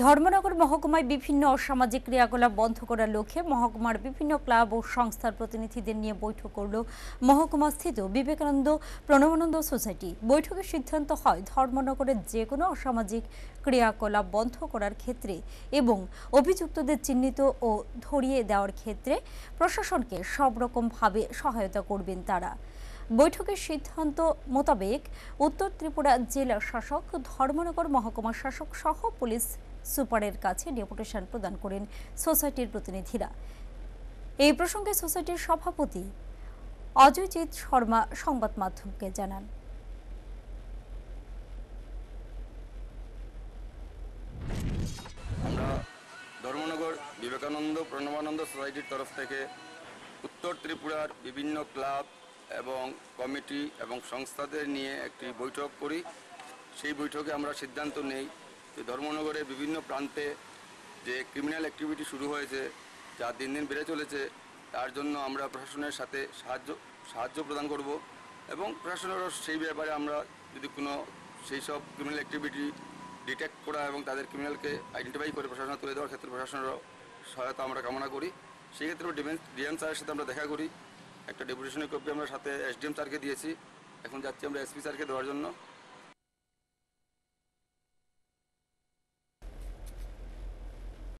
ধর্মনগর মহকুমায় বিভিন্ন অসামাজিক ক্রিয়াকলাপ বন্ধ করার লক্ষ্যে মহকুমার বিভিন্ন ক্লাব ও সংস্থার প্রতিনিধিদের নিয়ে বৈঠক করল মহকুমাস্থিত বিবেকানন্দ প্রণবানন্দ সোসাইটি। বৈঠকের সিদ্ধান্ত হয় ধর্মনগরের যে কোনো অসামাজিক ক্রিয়াকলাপ বন্ধ করার ক্ষেত্রে এবং অভিযুক্তদের চিহ্নিত ও ধরিয়ে দেওয়ার ক্ষেত্রে প্রশাসনকে সব রকমভাবে সহায়তা করবেন তারা। বৈঠকের সিদ্ধান্ত মোতাবেক উত্তর ত্রিপুরা জেলা শাসক, ধর্মনগর মহকুমা শাসক সহ পুলিশ সুপারের কাছে ডেপুটেশন প্রদান করেন সোসাইটির প্রতিনিধিরা। এই প্রসঙ্গে সোসাইটির সভাপতি অজয়জিৎ শর্মা সংবাদ মাধ্যমকে জানান। ধর্মনগর বিবেকানন্দ প্রণবানন্দ সোসাইটির তরফ থেকে উত্তর ত্রিপুরার বিভিন্ন ক্লাব এবং কমিটি এবং সংস্থাদের নিয়ে একটি বৈঠক করি। সেই বৈঠকে আমরা সিদ্ধান্ত নেই যে ধর্মনগরের বিভিন্ন প্রান্তে যে ক্রিমিনাল অ্যাক্টিভিটি শুরু হয়েছে, যা দিন দিন বেড়ে চলেছে, তার জন্য আমরা প্রশাসনের সাথে সাহায্য সাহায্য প্রদান করব এবং প্রশাসনেরও সেই ব্যাপারে আমরা যদি কোনো সেই সব ক্রিমিনাল অ্যাক্টিভিটি ডিটেক্ট করা এবং তাদের ক্রিমিনালকে আইডেন্টিফাই করে প্রশাসনে তুলে দেওয়ার ক্ষেত্রে প্রশাসনেরও সহায়তা আমরা কামনা করি। সেই ক্ষেত্রে ডিএম স্যারের সাথে আমরা দেখা করি। একটা ডেপুটেশনের কপি আমরা সাথে এসডিএম স্যারকে দিয়েছি। এখন যাচ্ছি আমরা এসপি স্যারকে দেওয়ার জন্য।